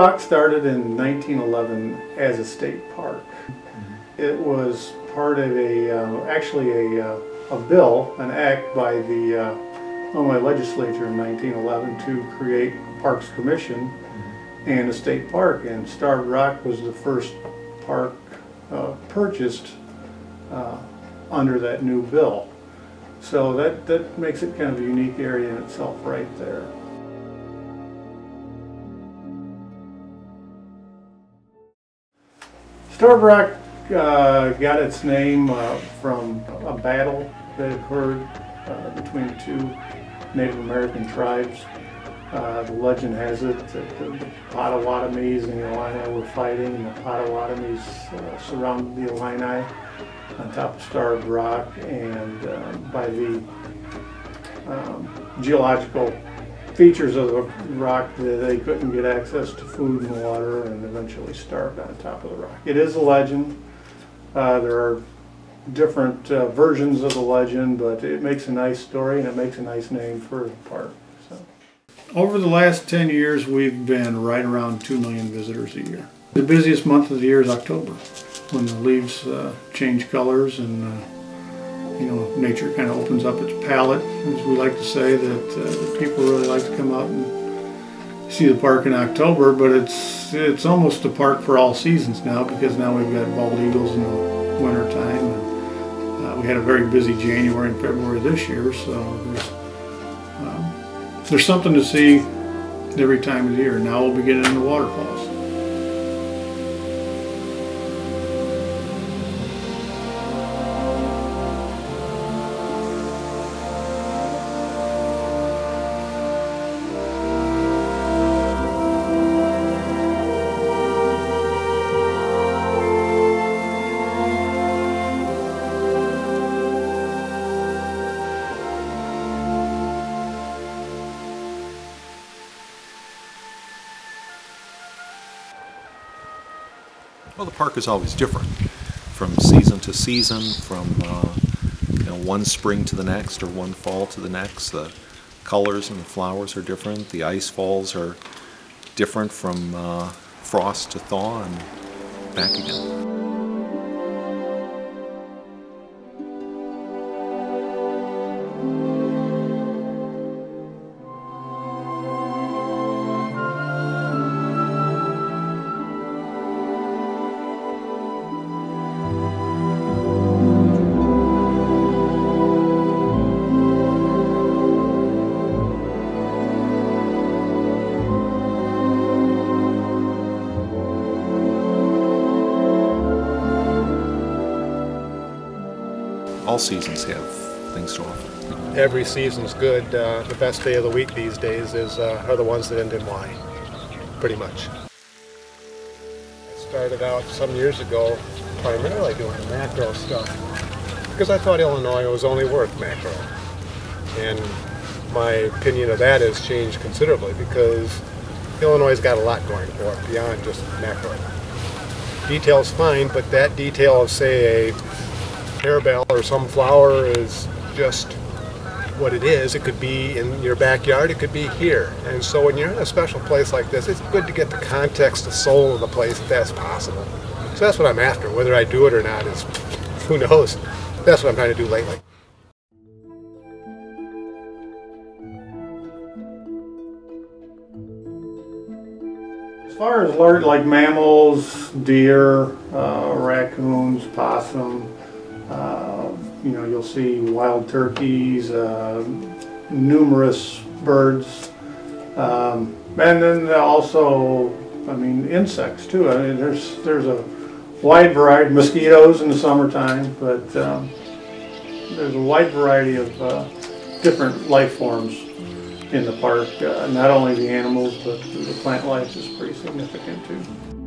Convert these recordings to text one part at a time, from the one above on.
Starved Rock started in 1911 as a state park. It was part of a, uh, actually a, uh, a bill, an act by the uh, Illinois legislature in 1911 to create Parks Commission and a state park. And Starved Rock was the first park uh, purchased uh, under that new bill. So that, that makes it kind of a unique area in itself right there. Starved Rock uh, got its name uh, from a battle that occurred uh, between two Native American tribes. Uh, the legend has it that the, Potawatomis and the Illini were fighting, and the Potawatomis uh, surrounded the Illini on top of Starved Rock, and uh, by the um, geological features of the rock, that they couldn't get access to food and water, and eventually starved on top of the rock. It is a legend. Uh, there are different uh, versions of the legend, but it makes a nice story and it makes a nice name for the park. So. Over the last 10 years, we've been right around 2 million visitors a year. The busiest month of the year is October, when the leaves uh, change colors and uh, you know nature kind of opens up its palette, as we like to say. That uh, people really like to come out and see the park in October, but it's it's almost a park for all seasons now because now we've got bald eagles in the winter time. And, uh, we had a very busy January and February this year, so there's um, there's something to see every time of the year. Now we'll be getting into waterfalls. Well, the park is always different from season to season, from uh, you know, one spring to the next or one fall to the next. The colors and the flowers are different. The ice falls are different from uh, frost to thaw and back again. All seasons have things to offer. Every season's good. Uh, the best day of the week these days is uh, are the ones that end in Y, pretty much. I started out some years ago primarily doing macro stuff because I thought Illinois was only worth macro. And my opinion of that has changed considerably because Illinois has got a lot going for it beyond just macro. Detail's fine, but that detail of, say, a harebell or some flower is just what it is. It could be in your backyard, it could be here. And so when you're in a special place like this, it's good to get the context, the soul of the place if that's possible. So that's what I'm after. Whether I do it or not is, who knows. That's what I'm trying to do lately. As far as large, like mammals, deer, uh, raccoons, possum, uh, you know, you'll see wild turkeys, uh, numerous birds, um, and then also, I mean, insects too. I mean, there's there's a wide variety, mosquitoes in the summertime, but um, there's a wide variety of uh, different life forms in the park. Uh, not only the animals, but the plant life is pretty significant too.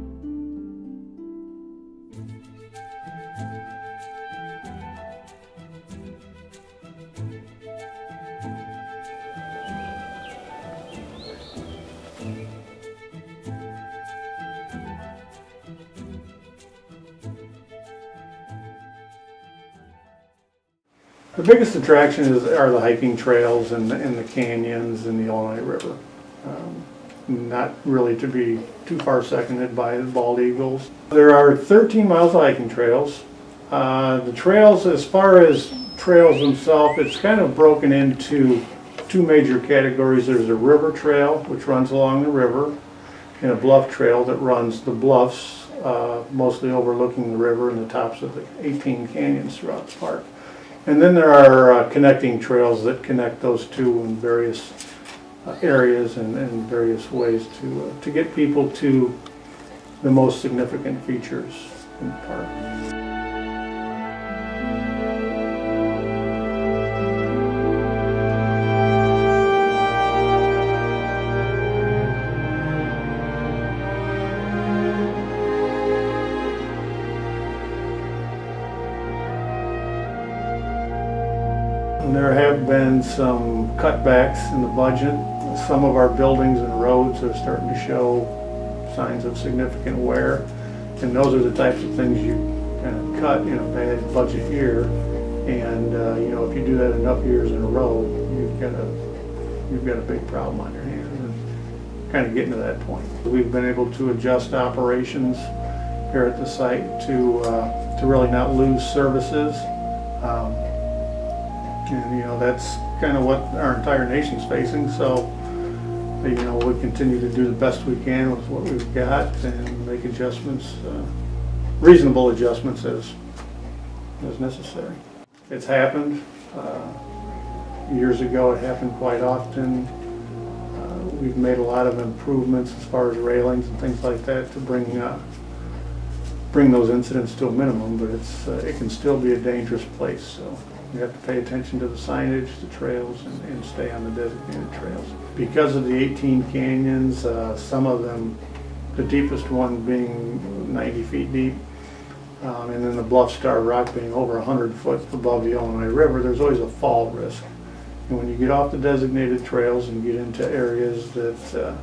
The biggest attraction is, are the hiking trails and, and the canyons and the Illinois River. Um, not really to be too far seconded by the Bald Eagles. There are 13 miles of hiking trails. Uh, the trails, as far as trails themselves, it's kind of broken into two major categories. There's a river trail, which runs along the river, and a bluff trail that runs the bluffs, uh, mostly overlooking the river and the tops of the 18 canyons throughout the park. And then there are uh, connecting trails that connect those two in various uh, areas and, and various ways to, uh, to get people to the most significant features in the park. There have been some cutbacks in the budget. Some of our buildings and roads are starting to show signs of significant wear. And those are the types of things you kind of cut in a bad budget year. And, uh, you know, if you do that enough years in a row, you've got a, you've got a big problem on your hands. And kind of getting to that point. We've been able to adjust operations here at the site to, uh, to really not lose services. Um, and, you know, that's kind of what our entire nation's facing, so, you know, we continue to do the best we can with what we've got and make adjustments, uh, reasonable adjustments as, as necessary. It's happened. Uh, years ago, it happened quite often. Uh, we've made a lot of improvements as far as railings and things like that to bring, bring those incidents to a minimum, but it's, uh, it can still be a dangerous place, so. you have to pay attention to the signage, the trails, and, and stay on the designated trails. Because of the 18 canyons, uh, some of them, the deepest one being 90 feet deep, um, and then the Bluff Starved Rock being over 100 foot above the Illinois River, there's always a fall risk. And when you get off the designated trails and get into areas that uh,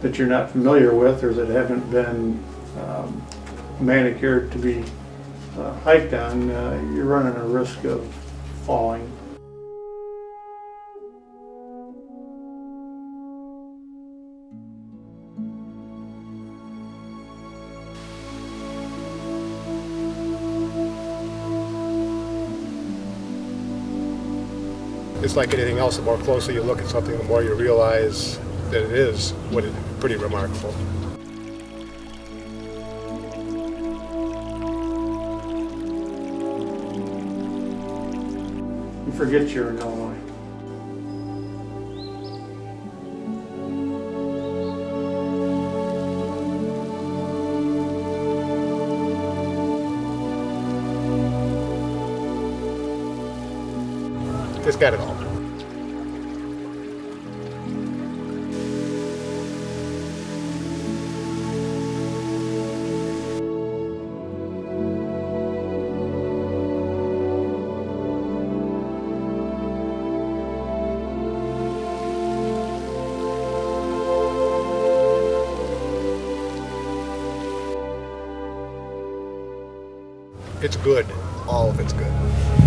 that you're not familiar with or that haven't been um, manicured to be uh, hiked on, uh, you're running a risk of falling. It's like anything else, the more closely you look at something, the more you realize that it is what it, pretty remarkable. Forget you're in Illinois. It's got it all. It's good. All of it's good.